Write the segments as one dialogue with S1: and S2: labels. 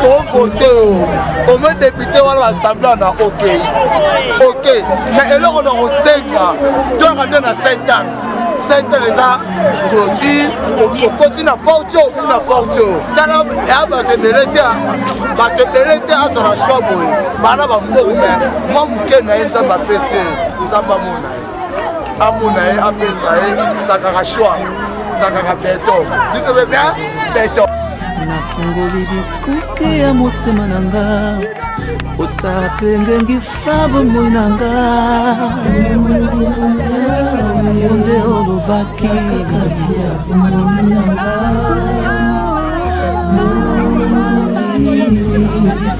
S1: tokote ome depute wana assemble na ok ok me eloko na kosenga toyaka nde na saint anne saint anne eza clotire okoti na porte oyo okomi na porte oyo tala ya bato ebele te bato ebele te aza na shwa boye bana bambongo me mwa moke na ye nzambe apesi nzambe amona ye amona ye apesa ye sakaka shwa sakaka beto biso be bia beto
S2: nafungoli bikuke ya motema na nga otape ngengisa bomoi na nga yo nde olobaki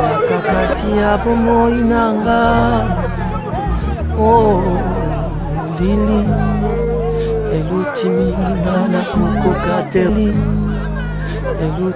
S2: nakakati ya bomoi na nga o oh, lili eluti mingi nga nakokoka te eluti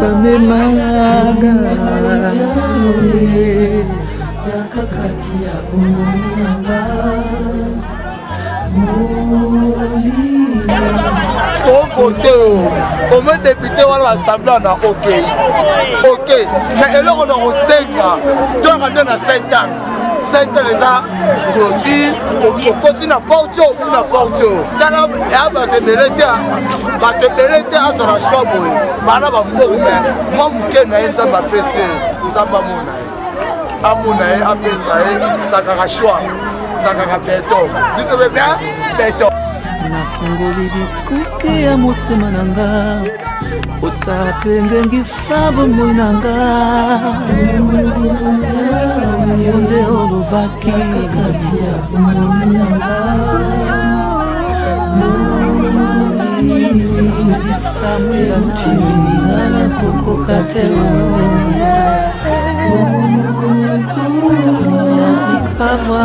S2: bamemanga yaka kati ya bomoi na nga
S1: tokote omo depute wana assemble na okei oke na eloko na kosenga toyaka nde na saint sentele eza clotire okoti na porte obi na porte oyo tala ya bato ebele te bato ebele te aza na shwa boye bana bamboku me mwa moke na ye nzambe apesi ye nzambe amona ye amona ye apesa ye sakaka shwa sakaka beton biso be bien beton
S2: nafungoli bikuke ya motema na nga ota mpe ngengisa sa bomoi na nga yo nde olobaki samuyatimiana kokoka te likamwa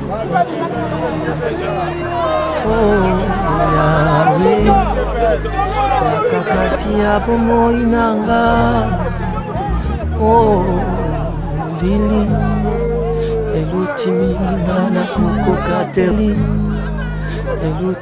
S2: ya bomoi na nga oh, lili eluti mingi nga na kokoka te eluti